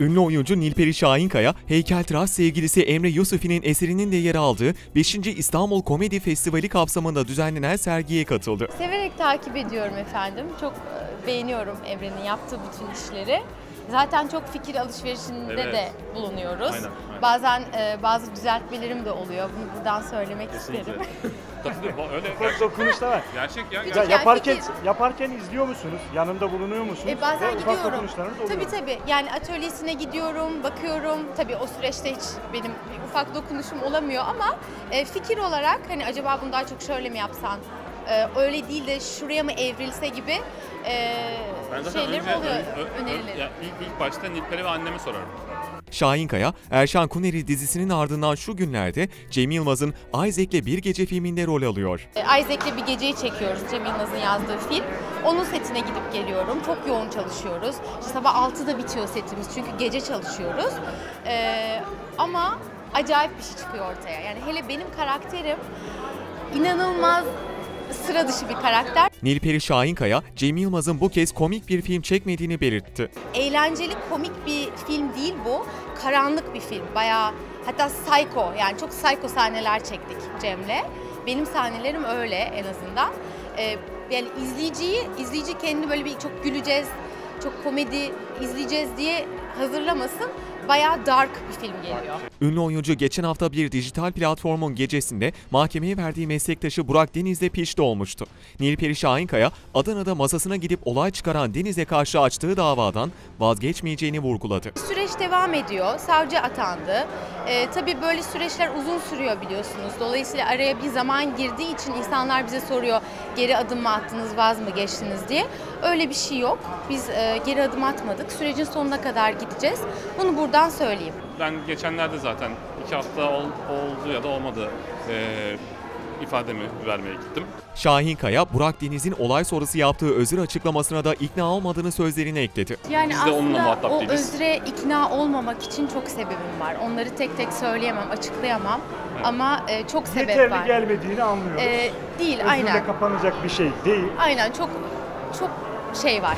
Ünlü oyuncu Nilperi Şahinkaya, heykeltıraş sevgilisi Emre Yusufi'nin eserinin de yer aldığı 5. İstanbul Komedi Festivali kapsamında düzenlenen sergiye katıldı. Severek takip ediyorum efendim. Çok e, beğeniyorum Emre'nin yaptığı bütün işleri. Zaten çok fikir alışverişinde Evet. de bulunuyoruz. Aynen, aynen. Bazen e, bazı düzeltmelerim de oluyor. Bunu buradan söylemek isterim. Katılıyorum. Öyle Ufak dokunuşlar var. gerçek ya. Ya Gerçek. yaparken fikir- yaparken izliyor musunuz? Yanında bulunuyor musunuz? E, bazen Ve gidiyorum. Tabii tabii. Yani atölyesine gidiyorum, bakıyorum. Tabii o süreçte hiç benim bir ufak dokunuşum olamıyor ama e, fikir olarak hani acaba bunu daha çok şöyle mi yapsan? E, öyle değil de şuraya mı evrilse gibi e, Ben zaten şeylerim önce, oluyor, ö- ö- önerilerim. ya ilk, ilk başta Nilperi ve anneme sorarım. Şahinkaya, Erşan Kuneri dizisinin ardından şu günlerde Cem Yılmaz'ın Isaac'le Bir Gece filminde rol alıyor. E, Isaac'le bir geceyi çekiyoruz Cem Yılmaz'ın yazdığı film. Onun setine gidip geliyorum. Çok yoğun çalışıyoruz. İşte sabah 6'da bitiyor setimiz çünkü gece çalışıyoruz. E, ama acayip bir şey çıkıyor ortaya. Yani hele benim karakterim inanılmaz sıra dışı bir karakter. Nilperi Şahinkaya, Cem Yılmaz'ın bu kez komik bir film çekmediğini belirtti. Eğlenceli komik bir film değil bu. Karanlık bir film. Bayağı hatta psycho yani çok psycho sahneler çektik Cem'le. Benim sahnelerim öyle en azından. Ee, yani izleyiciyi, izleyici kendini böyle bir çok güleceğiz, çok komedi izleyeceğiz diye hazırlamasın. Bayağı dark bir film geliyor. Ünlü oyuncu geçen hafta bir dijital platformun gecesinde mahkemeye verdiği meslektaşı Burak Deniz'le pişti olmuştu. Nilperi Şahinkaya, Adana'da masasına gidip olay çıkaran Deniz'e karşı açtığı davadan vazgeçmeyeceğini vurguladı. Süreç devam ediyor. Savcı atandı. Ee, tabii böyle süreçler uzun sürüyor biliyorsunuz. Dolayısıyla araya bir zaman girdiği için insanlar bize soruyor geri adım mı attınız, vaz mı geçtiniz diye. Öyle bir şey yok. Biz e, geri adım atmadık. Sürecin sonuna kadar gideceğiz. Bunu buradan söyleyeyim. Ben geçenlerde zaten iki hafta ol- oldu ya da olmadı eee ifademi vermeye gittim. Şahinkaya, Burak Deniz'in olay sonrası yaptığı özür açıklamasına da ikna olmadığını sözlerine ekledi. Yani Biz de onunla aslında muhatap o değiliz. özre ikna olmamak için çok sebebim var. Onları tek tek söyleyemem, açıklayamam. Ama e, çok sebep Yeterli var. gelmediğini anlıyoruz. E, değil, Özürle aynen. kapanacak bir şey değil. Aynen çok çok şey var.